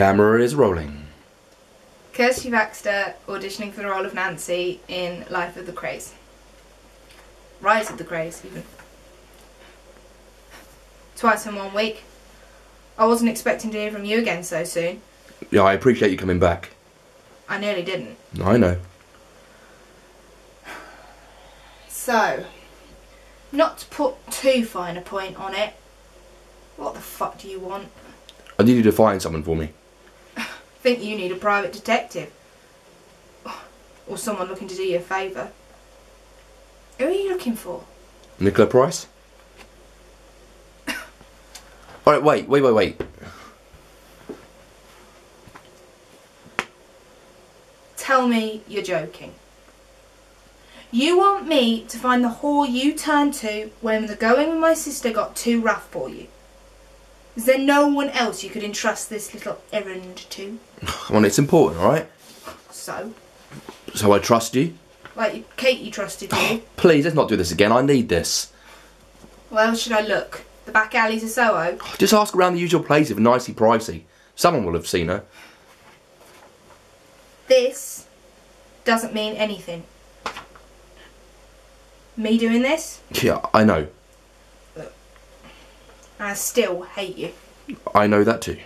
Camera is rolling. Kirsty Baxter auditioning for the role of Nancy in Life of the Krays. Rise of the Krays, even. Twice in one week. I wasn't expecting to hear from you again so soon. Yeah, I appreciate you coming back. I nearly didn't. I know. So, not to put too fine a point on it, what the fuck do you want? I need you to find someone for me. Think you need a private detective? Or someone looking to do you a favour? Who are you looking for? Nicola Price? Alright, wait, wait, wait, wait. Tell me you're joking. You want me to find the whore you turned to when the going with my sister got too rough for you? Is there no one else you could entrust this little errand to? Come on, it's important, alright? So, So I trust you? like Katie trusted you. Please, let's not do this again. I need this. Where else should I look? The back alleys of Soho? Just ask around the usual places for nicey pricey. Someone will have seen her. This doesn't mean anything. Me doing this, Yeah, I know. I still hate you. I know that too.